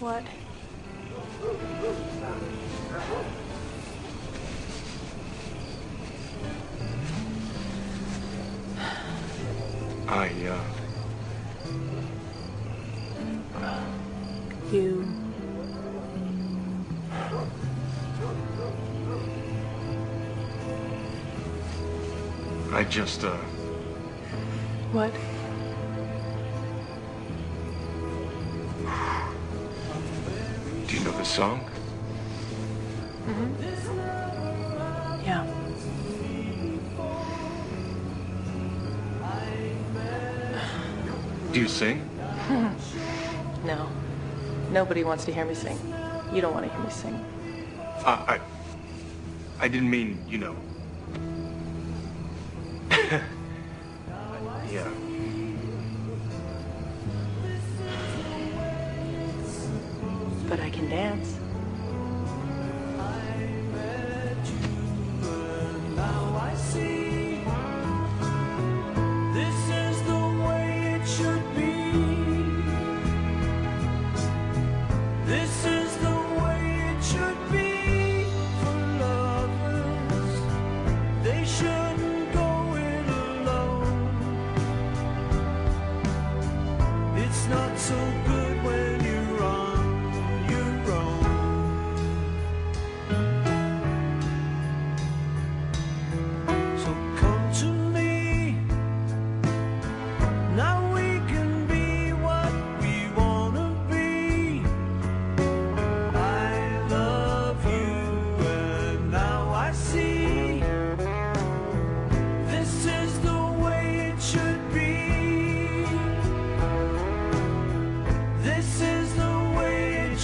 What? I, uh, You. I just, uh, What? You know the song? Yeah. Do you sing? No. Nobody wants to hear me sing. You don't want to hear me sing. Uh, I, I didn't mean, you know. yeah. Shouldn't can dance. It's not so good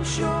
I'm sure.